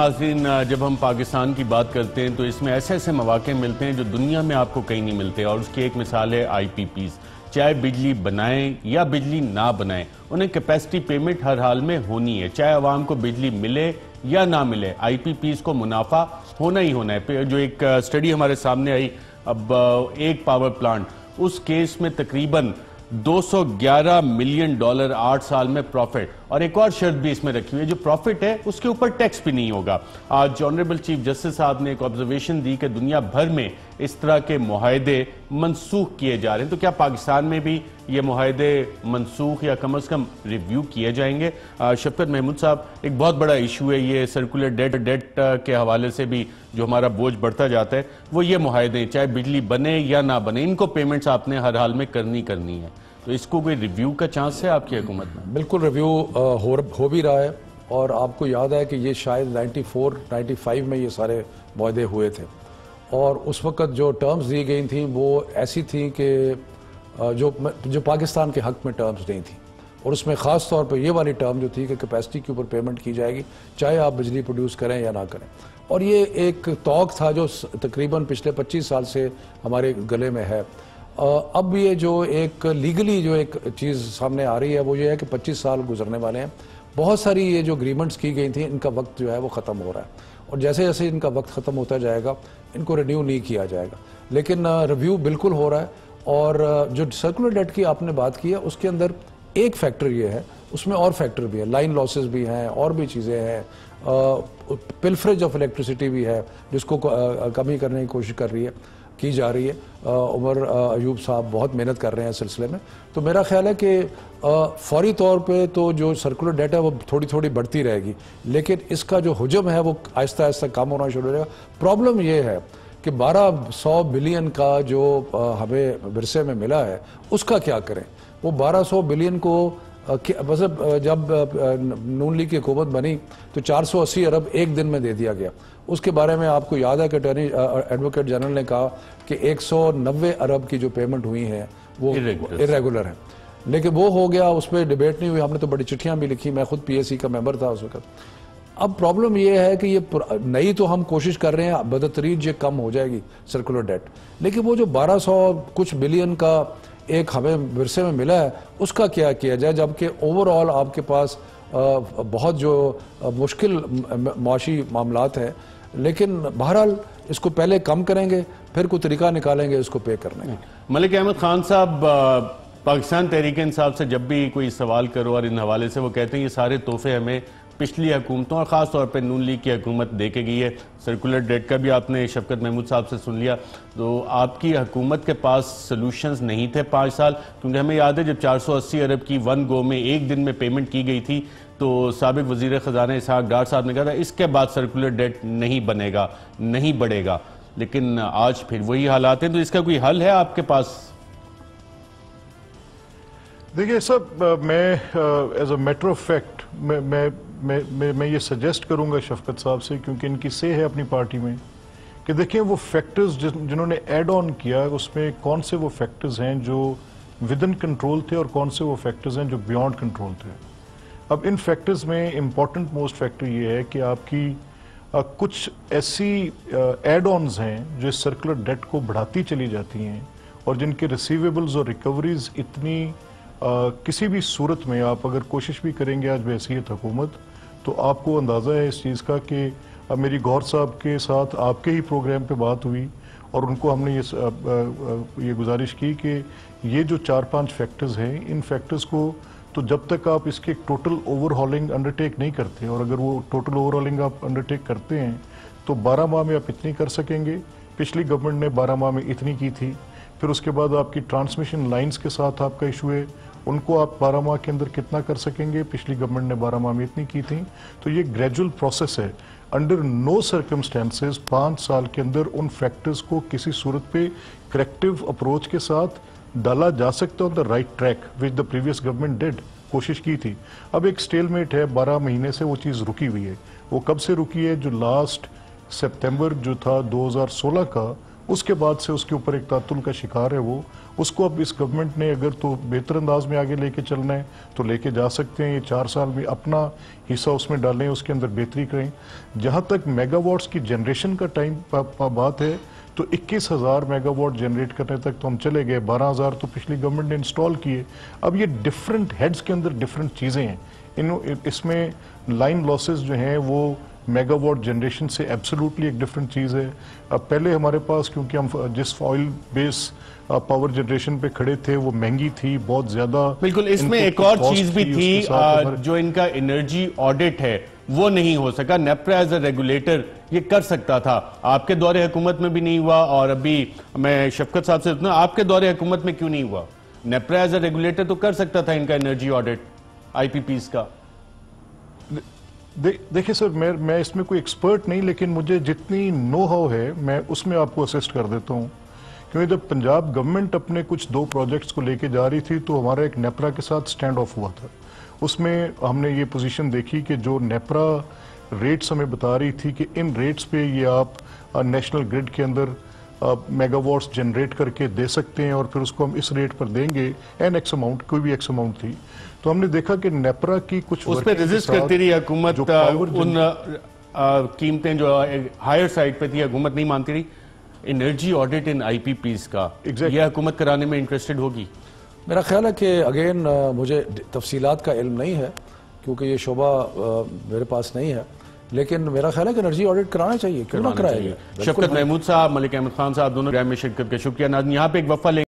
नाजरीन जब हम पाकिस्तान की बात करते हैं तो इसमें ऐसे ऐसे मौाक़े मिलते हैं जो दुनिया में आपको कहीं नहीं मिलते। और उसकी एक मिसाल है आई पी पीज़ चाहे बिजली बनाएँ या बिजली ना बनाएँ, उन्हें कैपेसिटी पेमेंट हर हाल में होनी है। चाहे आवाम को बिजली मिले या ना मिले आई पी पीज़ को मुनाफा होना ही होना है। जो एक स्टडी हमारे सामने आई, अब एक पावर प्लांट उस केस में तकरीबन 211 मिलियन डॉलर आठ साल में प्रॉफिट और एक और शर्त भी इसमें रखी हुई है, जो प्रॉफिट है, उसके ऊपर टैक्स भी नहीं होगा। आज ऑनरेबल चीफ जस्टिस साहब ने एक ऑब्जर्वेशन दी कि दुनिया भर में इस तरह के माहदे मनसूख किए जा रहे हैं। तो क्या पाकिस्तान में भी ये माहदे मनसूख या कम अज कम रिव्यू किए जाएँगे? शफकत महमूद साहब, एक बहुत बड़ा इशू है ये सर्कुलर डेट डेट के हवाले से भी जो हमारा बोझ बढ़ता जाता है, वो ये माहदे चाहे बिजली बने या ना बने, इनको पेमेंट्स आपने हर हाल में करनी करनी है। तो इसको कोई रिव्यू का चांस है आपकी हुकूमत में? बिल्कुल रिव्यू हो हो भी रहा है और आपको याद है कि ये शायद 94 95 में ये सारे माहदे हुए थे। और उस वक्त जो टर्म्स दी गई थी, वो ऐसी थी कि जो जो पाकिस्तान के हक में टर्म्स नहीं थी। और उसमें ख़ास तौर पर ये वाली टर्म जो थी कि कैपेसिटी के ऊपर पेमेंट की जाएगी, चाहे आप बिजली प्रोड्यूस करें या ना करें। और ये एक तोक था जो तकरीबन पिछले 25 साल से हमारे गले में है। अब ये जो एक लीगली जो एक चीज़ सामने आ रही है, वो ये है कि 25 साल गुजरने वाले हैं। बहुत सारी ये जो अग्रीमेंट्स की गई थी, इनका वक्त जो है वो ख़त्म हो रहा है। और जैसे जैसे इनका वक्त ख़त्म होता जाएगा, इनको रिन्यू नहीं किया जाएगा। लेकिन रिव्यू बिल्कुल हो रहा है। और जो सर्कुलर डेट की आपने बात की है, उसके अंदर एक फैक्टर ये है, उसमें और फैक्टर भी है। लाइन लॉसेस भी हैं, और भी चीज़ें हैं। पिलफ्रेज ऑफ़ इलेक्ट्रिसिटी भी है, जिसको कमी करने की कोशिश कर रही है। की जा रही है। उमर अयूब साहब बहुत मेहनत कर रहे हैं सिलसिले में। तो मेरा ख्याल है कि फौरी तौर पे तो जो सर्कुलर डेटा वो थोड़ी थोड़ी बढ़ती रहेगी। लेकिन इसका जो हजम है वो आहिस्ता आहिस्ता कम होना शुरू हो जाएगा। प्रॉब्लम ये है कि 1200 बिलियन का जो हमें विरसे में मिला है, उसका क्या करें? वो 1200 बिलियन को मतलब जब नून लीग की हुकूमत बनी तो 480 अरब एक दिन में दे दिया गया। उसके बारे में आपको याद है कि अटर्नी एडवोकेट जनरल ने कहा कि 190 अरब की जो पेमेंट हुई है वो इरेगुलर है। लेकिन वो हो गया उस पर डिबेट नहीं हुई हमने तो बड़ी चिट्ठियाँ भी लिखी मैं खुद पीएससी का मेंबर था उस वक्त। अब प्रॉब्लम ये है कि ये नई तो हम कोशिश कर रहे हैं बदतरीज ये कम हो जाएगी सर्कुलर डेट लेकिन वो जो 1200 कुछ बिलियन का एक हमें विरसे में मिला है, उसका क्या किया जाए, जबकि ओवरऑल आपके पास बहुत जो मुश्किल मुआशी मामला हैं, लेकिन बहरहाल इसको पहले कम करेंगे, फिर कोई तरीका निकालेंगे इसको पे करने मलिक अहमद खान साहब पाकिस्तान तहरीक इंसाफ से जब भी कोई सवाल करो और इन हवाले से वो कहते हैं, ये सारे तोहफे हमें पिछली हुकूमतों और ख़ास तौर पर नून लीग की हुकूमत दे के गई है। सर्कुलर डेट का भी आपने शफकत महमूद साहब से सुन लिया। तो आपकी हुकूमत के पास सोलूशंस नहीं थे पाँच साल, क्योंकि हमें याद है जब 480 अरब की वन गो में एक दिन में पेमेंट की गई थी तो सबक वज़ीर ख़जाना इसहाक डार साहब ने कहा था, इसके बाद सर्कुलर डेट नहीं बनेगा, नहीं बढ़ेगा। लेकिन आज फिर वही हालात हैं तो इसका कोई हल है आपके पास? देखिए सर मैं as a matter of fact मैं मैं मैं ये सजेस्ट करूँगा शफकत साहब से क्योंकि इनकी से है अपनी पार्टी में कि देखिए वो फैक्टर्स जिन्होंने एड ऑन किया उसमें कौन से वो फैक्टर्स हैं जो विद इन कंट्रोल थे और कौन से वो फैक्टर्स हैं जो बियॉन्ड कंट्रोल थे। अब इन फैक्टर्स में इंपॉर्टेंट मोस्ट फैक्टर ये है कि आपकी आ, कुछ ऐसी एड ऑन्स हैं जो सर्कुलर डेट को बढ़ाती चली जाती हैं और जिनके रिसीवेबल्स और रिकवरीज इतनी किसी भी सूरत में आप अगर कोशिश भी करेंगे आज वैसीत हुकूमत तो आपको अंदाज़ा है इस चीज़ का कि अब मेरी गौर साहब के साथ आपके ही प्रोग्राम पे बात हुई और उनको हमने ये ये गुजारिश की कि ये जो चार पाँच फैक्टर्स हैं, इन फैक्टर्स को तो जब तक आप इसके टोटल ओवरहॉलिंग अंडरटेक नहीं करते और अगर वो टोटल ओवरहॉलिंग आप अंडरटेक करते हैं तो 12 माह में आप इतनी कर सकेंगे। पिछली गवर्नमेंट ने 12 माह में इतनी की थी। फिर उसके बाद आपकी ट्रांसमिशन लाइंस के साथ आपका इशू है। उनको आप बारह माह के अंदर कितना कर सकेंगे? पिछली गवर्नमेंट ने बारह माह में इतनी की थी। तो ये ग्रेजुअल प्रोसेस है। अंडर नो सर्कमस्टेंसेज पाँच साल के अंदर उन फैक्टर्स को किसी सूरत पे करेक्टिव अप्रोच के साथ डाला जा सकता on the right track which the previous government did कोशिश की थी। अब एक स्टेलमेट है, बारह महीने से वो चीज़ रुकी हुई है। वो कब से रुकी है? जो लास्ट सितंबर जो था 2016 का उसके बाद से उसके ऊपर एक तातुल का शिकार है वो। उसको अब इस गवर्नमेंट ने अगर तो बेहतर अंदाज में आगे लेके चलना है तो लेके जा सकते हैं। ये चार साल में अपना हिस्सा उसमें डालें उसके अंदर बेहतरी करें। जहाँ तक मेगावाट्स की जनरेशन का टाइम बात है तो 21,000 मेगावाट जनरेट करने तक तो हम चले गए। 12,000 तो पिछली गवर्नमेंट ने इंस्टॉल किए। अब ये डिफरेंट हेड्स के अंदर डिफरेंट चीज़ें हैं। इन इसमें लाइन लॉसेस जो हैं वो मेगावाट जनरेशन से एब्सोल्युटली एक डिफरेंट चीज़ है। अब पहले हमारे पास क्योंकि हम जिस ऑयल बेस पावर जनरेशन पे खड़े थे वो महँगी थी बहुत ज़्यादा बिल्कुल इसमें एक और चीज़ भी थी आ, जो इनका एनर्जी ऑडिट है वो नहीं हो सका। नेप्रा एज ए रेगुलेटर ये कर सकता था। आपके दौरे हुकूमत में भी नहीं हुआ और अभी मैं शफकत साहब से आपके दौरे हुकूमत में क्यों नहीं हुआ? नेप्रा एज ए रेगुलेटर तो कर सकता था इनका एनर्जी ऑडिट आईपीपीस का। दे, देखिए सर मैं मैं इसमें कोई एक्सपर्ट नहीं लेकिन मुझे जितनी नो हाउ है मैं उसमें आपको असिस्ट कर देता हूँ। क्योंकि जब पंजाब गवर्नमेंट अपने कुछ दो प्रोजेक्ट्स को लेके जा रही थी तो हमारा एक नेपरा के साथ स्टैंड ऑफ़ हुआ था। उसमें हमने ये पोजीशन देखी कि जो नेपरा रेट्स हमें बता रही थी कि इन रेट्स पे ये आप नेशनल ग्रिड के अंदर मेगावाट्स जनरेट करके दे सकते हैं और फिर उसको हम इस रेट पर देंगे एन एक्स अमाउंट कोई भी एक्स अमाउंट थी। तो हमने देखा कि नेपरा की कुछ उस पर रेजिस्ट करती रही हुकूमत उन कीमतें जो हायर साइड पे थी हुकूमत नहीं मानती रही। एनर्जी ऑडिट इन आईपीपीस का exactly. यह हुकूमत कराने में इंटरेस्टेड होगी। मेरा ख्याल है कि अगेन मुझे तफसीलात का इल्म नहीं है क्योंकि ये शोबा मेरे पास नहीं है। लेकिन मेरा ख्याल है कि एनर्जी ऑडिट कराना चाहिए क्यों ना कराएँगे शफकत महमूद साहब मलिक अहमद खान साहब दोनों में शिरकत का शुक्रिया। यहाँ पे एक वफा